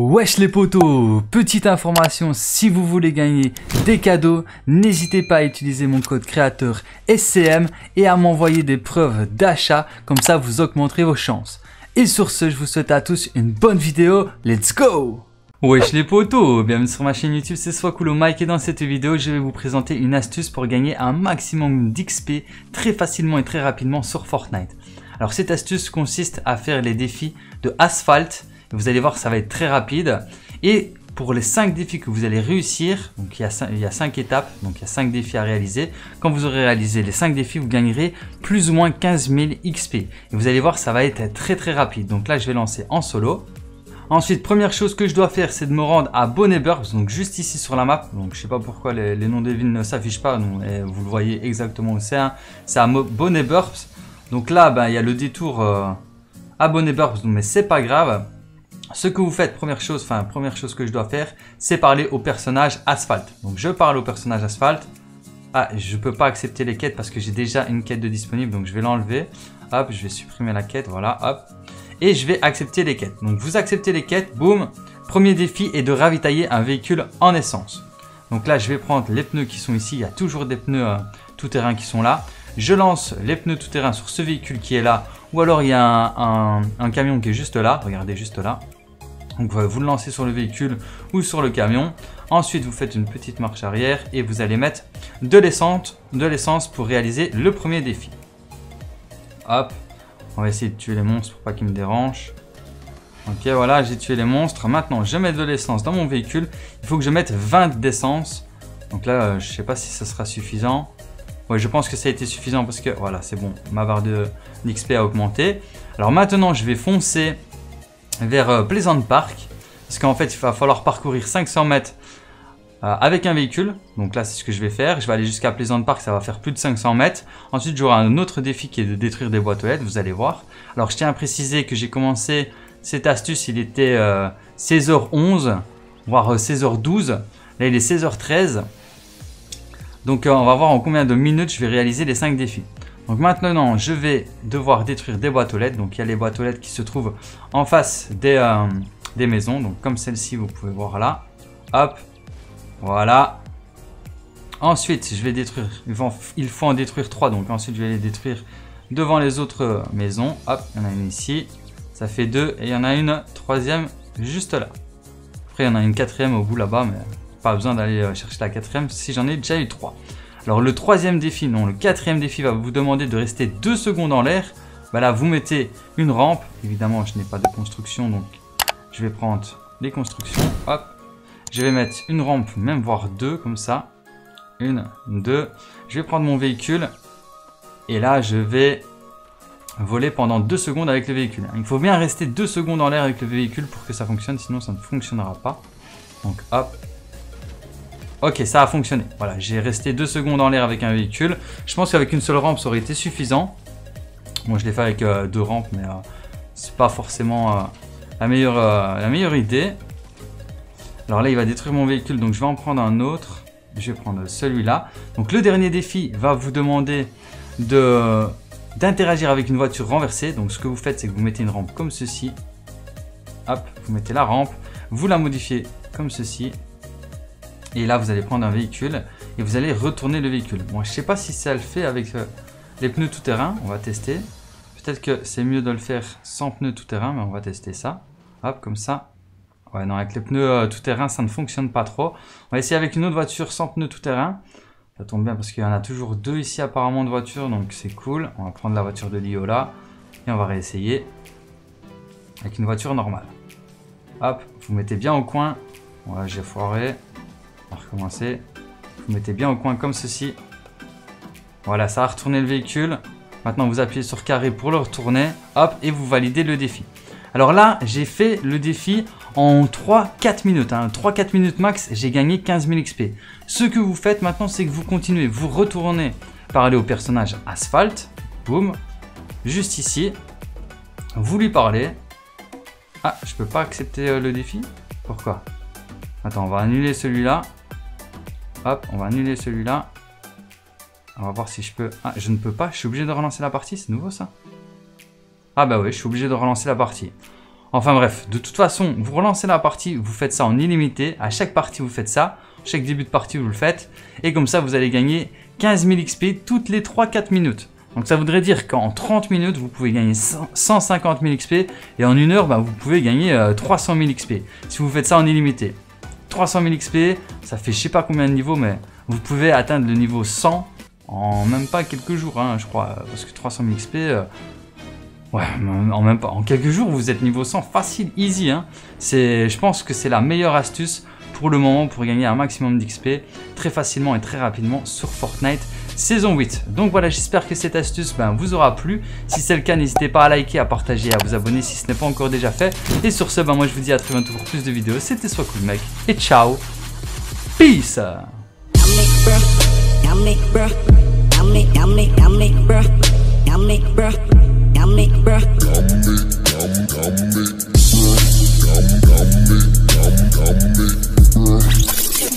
Wesh les potos Petite information, si vous voulez gagner des cadeaux, n'hésitez pas à utiliser mon code créateur SCM et à m'envoyer des preuves d'achat, comme ça vous augmenterez vos chances. Et sur ce, je vous souhaite à tous une bonne vidéo, let's go Wesh les potos Bienvenue sur ma chaîne YouTube, c'est Swakulo Mike et dans cette vidéo, je vais vous présenter une astuce pour gagner un maximum d'XP très facilement et très rapidement sur Fortnite. Alors cette astuce consiste à faire les défis de Asphalt, vous allez voir, ça va être très rapide. Et pour les 5 défis que vous allez réussir, il y, a 5, il y a 5 étapes, donc il y a 5 défis à réaliser. Quand vous aurez réalisé les 5 défis, vous gagnerez plus ou moins 15 000 XP. Et vous allez voir, ça va être très très rapide. Donc là, je vais lancer en solo. Ensuite, première chose que je dois faire, c'est de me rendre à Bonnet donc juste ici sur la map. Donc je sais pas pourquoi les, noms des villes ne s'affichent pas, donc, vous le voyez exactement où c'est. Hein. C'est à Bonnet Donc là, ben, il y a le détour euh, à Bonnet mais c'est pas grave. Ce que vous faites, première chose, enfin première chose que je dois faire, c'est parler au personnage Asphalt. Donc je parle au personnage Asphalt. Ah, je peux pas accepter les quêtes parce que j'ai déjà une quête disponible, donc je vais l'enlever. Hop, je vais supprimer la quête, voilà, hop. Et je vais accepter les quêtes. Donc vous acceptez les quêtes, boum. Premier défi est de ravitailler un véhicule en essence. Donc là, je vais prendre les pneus qui sont ici. Il y a toujours des pneus euh, tout-terrain qui sont là. Je lance les pneus tout-terrain sur ce véhicule qui est là. Ou alors il y a un camion qui est juste là. Regardez, juste là. Donc vous le lancez sur le véhicule ou sur le camion. Ensuite, vous faites une petite marche arrière et vous allez mettre de l'essence pour réaliser le premier défi. Hop, on va essayer de tuer les monstres pour pas qu'ils me dérangent. Ok, voilà, j'ai tué les monstres. Maintenant, je mets de l'essence dans mon véhicule. Il faut que je mette 20 d'essence. Donc là, euh, je sais pas si ça sera suffisant. Ouais, je pense que ça a été suffisant parce que voilà, c'est bon. Ma barre d'XP a augmenté. Alors maintenant, je vais foncer vers euh, Pleasant Park. Parce qu'en fait, il va falloir parcourir 500 mètres euh, avec un véhicule. Donc là, c'est ce que je vais faire. Je vais aller jusqu'à Pleasant Park, ça va faire plus de 500 mètres. Ensuite, j'aurai un autre défi qui est de détruire des boîtes aux lettres, vous allez voir. Alors, je tiens à préciser que j'ai commencé cette astuce, il était 16h11, euh, voire 16h12. Là, il est 16h13. Donc, on va voir en combien de minutes je vais réaliser les 5 défis. Donc maintenant, je vais devoir détruire des boîtes aux lettres. Donc il y a les boîtes aux lettres qui se trouvent en face des, euh, maisons. Donc comme celle-ci, vous pouvez voir là. Hop, voilà. Ensuite, je vais détruire, il faut en détruire trois. Donc ensuite, je vais les détruire devant les autres maisons. Hop, il y en a une ici. Ça fait deux. Et il y en a une troisième juste là. Après, il y en a une quatrième au bout là-bas. Mais pas besoin d'aller euh, chercher la quatrième si j'en ai déjà eu trois. Alors le troisième défi, non, le quatrième défi va vous demander de rester deux secondes en l'air. Bah là, vous mettez une rampe. Évidemment, je n'ai pas de construction, donc je vais prendre les constructions. Hop. Je vais mettre une rampe, même voire deux, comme ça. Une, deux. Je vais prendre mon véhicule. Et là, je vais voler pendant deux secondes avec le véhicule. Il faut bien rester deux secondes en l'air avec le véhicule pour que ça fonctionne, sinon ça ne fonctionnera pas. Donc hop, Ok, ça a fonctionné. Voilà, j'ai resté deux secondes en l'air avec un véhicule. Je pense qu'avec une seule rampe, ça aurait été suffisant. Moi, je l'ai fait avec euh, deux rampes, mais euh, c'est pas forcément euh, la, meilleure, la meilleure idée. Alors là, il va détruire mon véhicule, donc je vais en prendre un autre. Je vais prendre celui-là. Donc le dernier défi va vous demander de d'interagir avec une voiture renversée. Donc ce que vous faites, c'est que vous mettez une rampe comme ceci. Hop, vous mettez la rampe, vous la modifiez comme ceci. Et là, vous allez prendre un véhicule et vous allez retourner le véhicule. Moi, je sais pas si ça le fait avec euh, les pneus tout-terrain. On va tester. Peut-être que c'est mieux de le faire sans pneus tout-terrain, mais on va tester ça. Hop, comme ça. Ouais, non, avec les pneus euh, tout-terrain, ça ne fonctionne pas trop. On va essayer avec une autre voiture sans pneus tout-terrain. Ça tombe bien parce qu'il y en a toujours deux ici apparemment de voitures, donc c'est cool. On va prendre la voiture de Lio là et on va réessayer avec une voiture normale. Hop, vous mettez bien au coin. Ouais, j'ai foiré. Recommencer. Vous mettez bien au coin comme ceci. Voilà, ça a retourné le véhicule. Maintenant, vous appuyez sur carré pour le retourner. Hop, et vous validez le défi. Alors là, j'ai fait le défi en 3-4 minutes. 3-4 hein. minutes max, j'ai gagné 15 000 XP. Ce que vous faites maintenant, c'est que vous continuez. Vous retournez par aller au personnage Asphalt. Boum. Juste ici. Vous lui parlez. Ah, je peux pas accepter euh, le défi? Pourquoi? Attends, on va annuler celui-là. Hop, on va annuler celui-là. On va voir si je peux... Ah, je ne peux pas. Je suis obligé de relancer la partie. C'est nouveau, ça? Ah bah oui, je suis obligé de relancer la partie. Enfin bref, de toute façon, vous relancez la partie, vous faites ça en illimité. À chaque partie, vous faites ça. Chaque début de partie, vous le faites. Et comme ça, vous allez gagner 15 000 XP toutes les 3-4 minutes. Donc ça voudrait dire qu'en 30 minutes, vous pouvez gagner 150 000 XP et en une heure, bah, vous pouvez gagner 300 000 XP si vous faites ça en illimité. 300 000 XP, ça fait je sais pas combien de niveaux, mais vous pouvez atteindre le niveau 100 en même pas quelques jours, hein, je crois, parce que 300 000 XP, ouais, en même pas, en quelques jours, vous êtes niveau 100 facile, easy. Hein. Je pense que c'est la meilleure astuce pour le moment pour gagner un maximum d'XP très facilement et très rapidement sur Fortnite saison 8. Donc voilà, j'espère que cette astuce ben, vous aura plu. Si c'est le cas, n'hésitez pas à liker, à partager, à vous abonner si ce n'est pas encore déjà fait. Et sur ce, ben, moi je vous dis à très bientôt pour plus de vidéos. C'était Soit Cool Mec et ciao. Peace